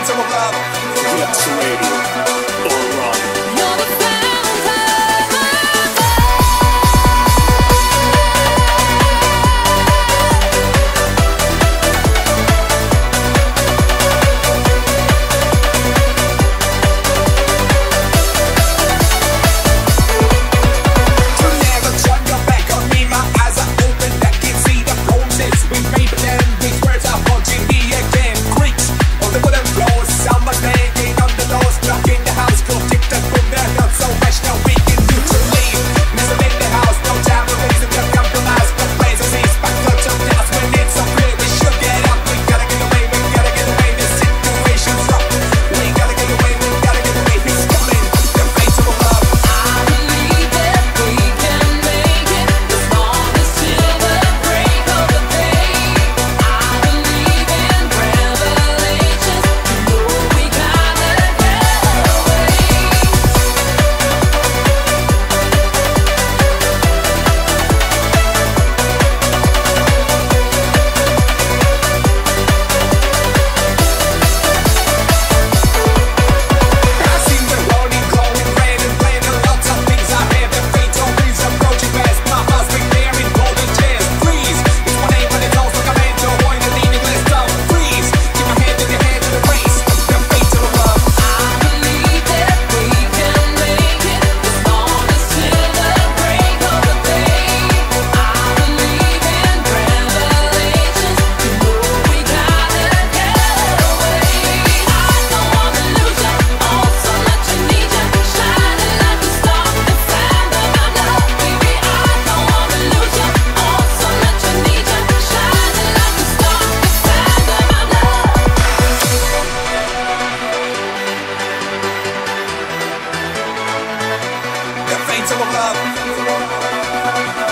beats of love. Radio. some of love.